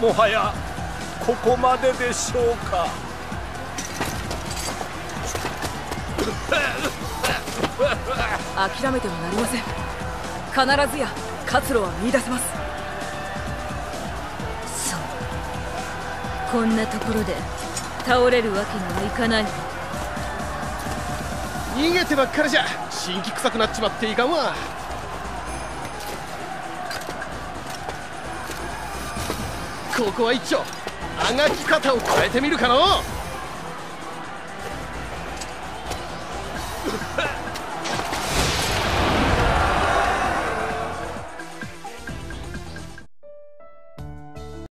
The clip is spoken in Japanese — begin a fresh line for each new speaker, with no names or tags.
もはやここまででしょうか。
諦めてはなりません。必ずや活路は見出せます。
そう。こんなところで倒れるわけにはいかない。
逃げてばっかりじゃ。新規臭くなっちまっていかんわここは一丁。あがき方を変えてみるかの